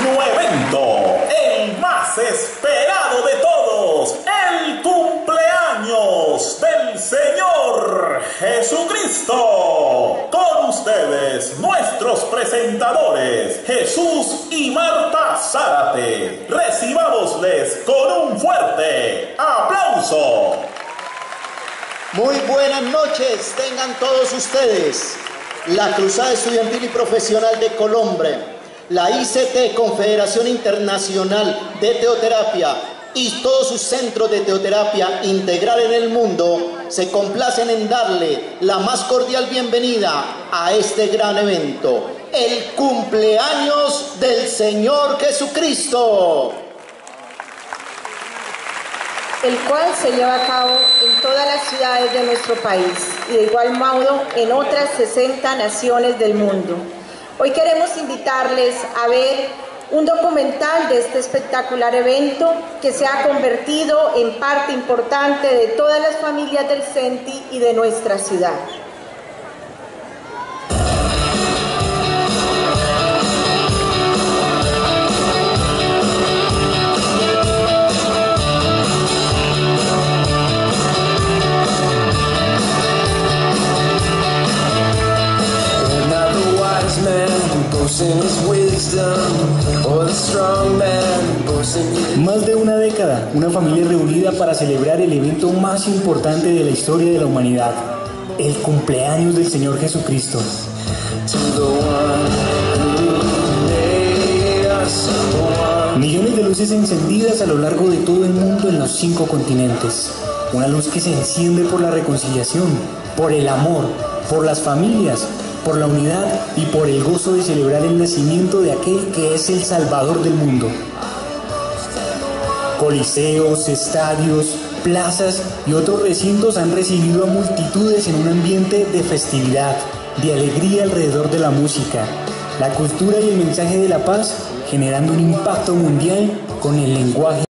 magno evento, el más esperado de todos, el cumpleaños del Señor Jesucristo. Con ustedes, nuestros presentadores, Jesús y Marta Zárate. Recibámosles con un fuerte aplauso. Muy buenas noches, tengan todos ustedes. La Cruzada Estudiantil y Profesional de Colombia la ICT, Confederación Internacional de Teoterapia, y todos sus centros de teoterapia integral en el mundo se complacen en darle la más cordial bienvenida a este gran evento, el cumpleaños del Señor Jesucristo. el cual se lleva a cabo en todas las ciudades de nuestro país y de igual modo en otras 60 naciones del mundo. Hoy queremos invitarles a ver un documental de este espectacular evento que se ha convertido en parte importante de todas las familias del CENTI y de nuestra ciudad. Más de una década, una familia reunida para celebrar el evento más importante de la historia de la humanidad, el cumpleaños del Señor Jesucristo. Millones de luces encendidas a lo largo de todo el mundo en los cinco continentes. Una luz que se enciende por la reconciliación, por el amor, por las familias, por la unidad y por el gozo de celebrar el nacimiento de aquel que es el Salvador del mundo. Coliseos, estadios, plazas y otros recintos han recibido a multitudes en un ambiente de festividad, de alegría alrededor de la música, la cultura y el mensaje de la paz, generando un impacto mundial con el lenguaje